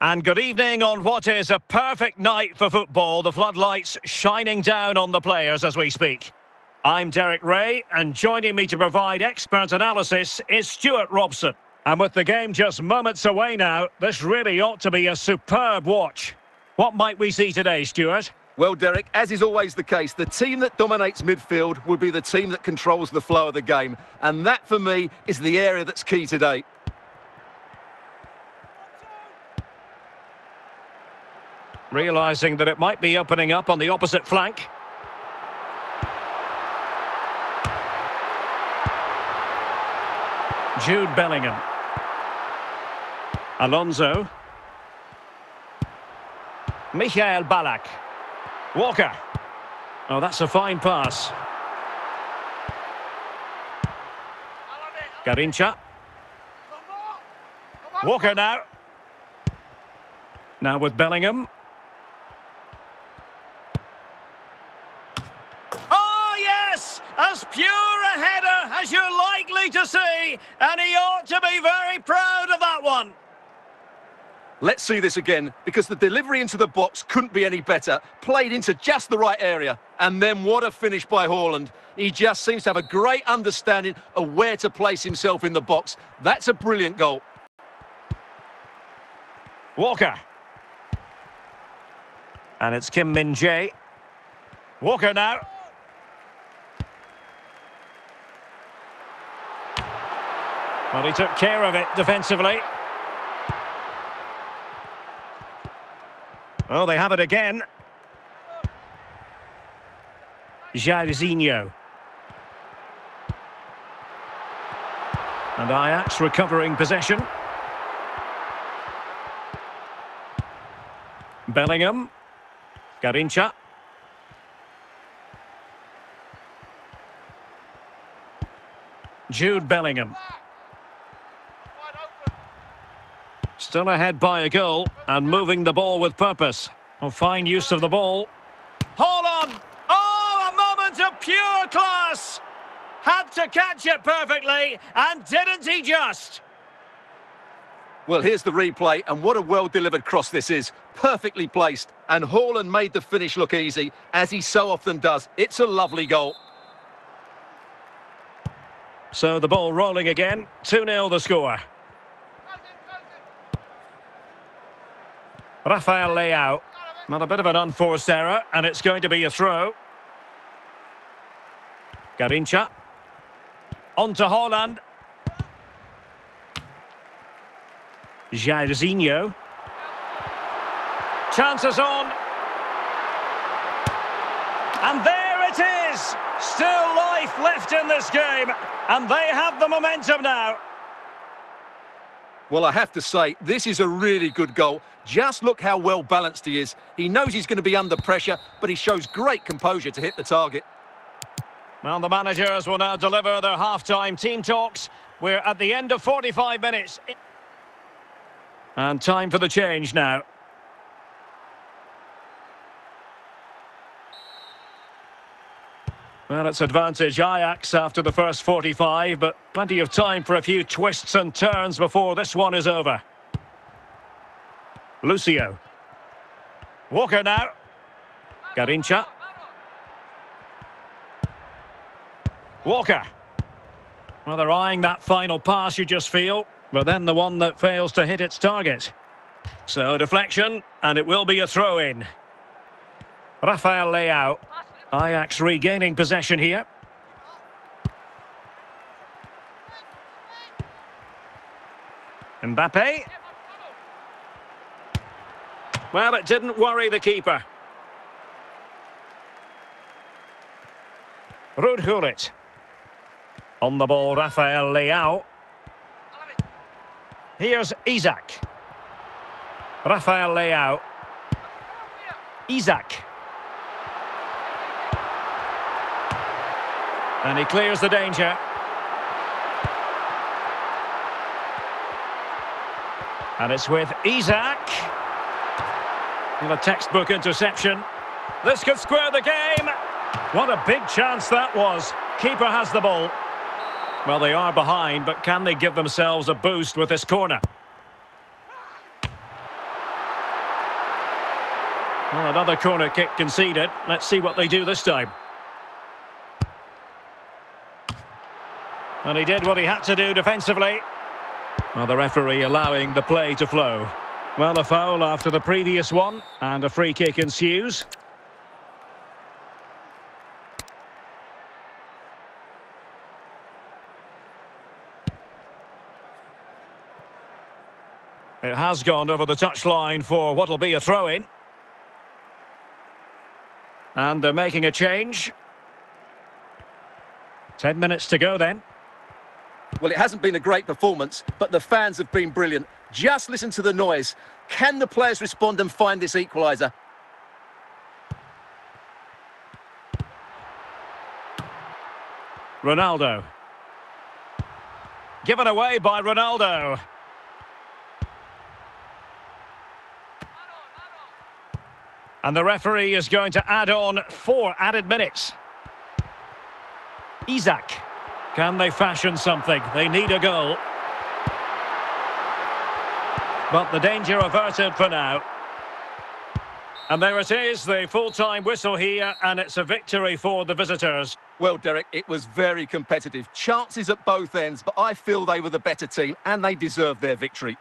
And good evening on what is a perfect night for football. The floodlights shining down on the players as we speak. I'm Derek Ray, and joining me to provide expert analysis is Stuart Robson. And with the game just moments away now, this really ought to be a superb watch. What might we see today, Stuart? Well, Derek, as is always the case, the team that dominates midfield will be the team that controls the flow of the game. And that, for me, is the area that's key today. Realising that it might be opening up on the opposite flank. Jude Bellingham. Alonso. Michael Ballack. Walker. Oh, that's a fine pass. Garrincha. Walker now. Now with Bellingham. Oh, yes! As pure a header as you're likely to see. And he ought to be very proud of that one. Let's see this again, because the delivery into the box couldn't be any better. Played into just the right area. And then what a finish by Haaland. He just seems to have a great understanding of where to place himself in the box. That's a brilliant goal. Walker. And it's Kim Min Jae. Walker now. Well, he took care of it defensively. Oh, they have it again. Jairzinho. And Ajax recovering possession. Bellingham. Garrincha. Jude Bellingham. Still ahead by a goal and moving the ball with purpose. Oh, fine use of the ball. Hold on! Oh, a moment of pure class! Had to catch it perfectly, and didn't he just? Well, here's the replay, and what a well-delivered cross this is. Perfectly placed, and Haaland made the finish look easy, as he so often does. It's a lovely goal. So the ball rolling again. 2-0 the score. Rafael Leao. Not a bit of an unforced error, and it's going to be a throw. Garrincha. On to Haaland. Jairzinho. Chances on. And there it is! Still life left in this game, and they have the momentum now. Well, I have to say, this is a really good goal. Just look how well balanced he is. He knows he's going to be under pressure, but he shows great composure to hit the target. Well, the managers will now deliver their half-time team talks. We're at the end of 45 minutes. And time for the change now. Well, it's advantage Ajax after the first 45, but plenty of time for a few twists and turns before this one is over. Lucio. Walker now. Garrincha. Walker. Well, they're eyeing that final pass, you just feel, but then the one that fails to hit its target. So, deflection, and it will be a throw-in. Rafael Leao. Ajax regaining possession here. Mbappe. Well, it didn't worry the keeper. Ruud Gullit. On the ball, Rafael Leao. Here's Isak. Rafael Leao. Isak. And he clears the danger. And it's with Isak. And a textbook interception. This could square the game. What a big chance that was. Keeper has the ball. Well, they are behind, but can they give themselves a boost with this corner? Well, another corner kick conceded. Let's see what they do this time. And he did what he had to do defensively. Well, the referee allowing the play to flow. Well, a foul after the previous one, and a free kick ensues. It has gone over the touchline for what will be a throw-in. And they're making a change. Ten minutes to go then. Well, it hasn't been a great performance, but the fans have been brilliant. Just listen to the noise. Can the players respond and find this equaliser? Ronaldo. Given away by Ronaldo. And the referee is going to add on four added minutes. Isak. Can they fashion something? They need a goal. But the danger averted for now. And there it is, the full-time whistle here, and it's a victory for the visitors. Well, Derek, it was very competitive. Chances at both ends, but I feel they were the better team and they deserve their victory.